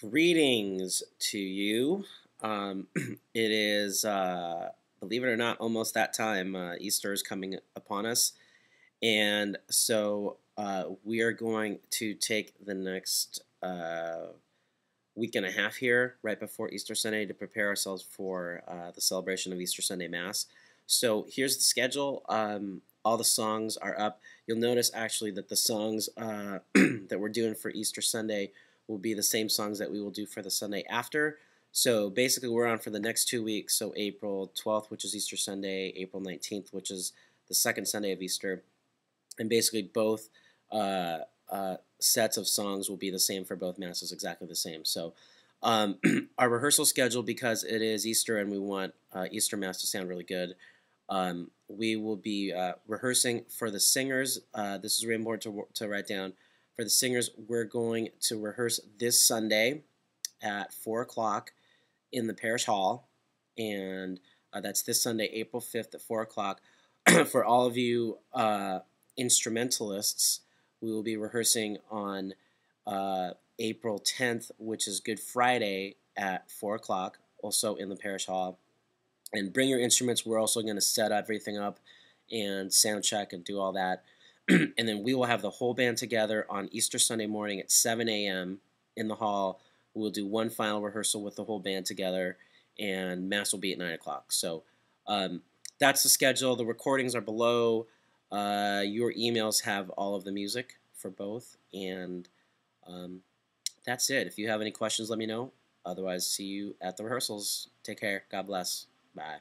Greetings to you. Um, it is, uh, believe it or not, almost that time. Uh, Easter is coming upon us. And so uh, we are going to take the next uh, week and a half here, right before Easter Sunday, to prepare ourselves for uh, the celebration of Easter Sunday Mass. So here's the schedule. Um, all the songs are up. You'll notice actually that the songs uh, that we're doing for Easter Sunday will be the same songs that we will do for the Sunday after. So basically, we're on for the next two weeks. So April 12th, which is Easter Sunday, April 19th, which is the second Sunday of Easter, and basically both uh, uh, sets of songs will be the same for both masses, exactly the same. So um, our rehearsal schedule, because it is Easter and we want uh, Easter Mass to sound really good, um, we will be uh, rehearsing for the singers. Uh, this is really important to, to write down for the singers, we're going to rehearse this Sunday at 4 o'clock in the parish hall. And uh, that's this Sunday, April 5th at 4 o'clock. for all of you uh, instrumentalists, we will be rehearsing on uh, April 10th, which is Good Friday at 4 o'clock, also in the parish hall. And bring your instruments. We're also going to set everything up and sound check and do all that. and then we will have the whole band together on Easter Sunday morning at 7 a.m. in the hall. We'll do one final rehearsal with the whole band together, and Mass will be at 9 o'clock. So um, that's the schedule. The recordings are below. Uh, your emails have all of the music for both, and um, that's it. If you have any questions, let me know. Otherwise, see you at the rehearsals. Take care. God bless. Bye.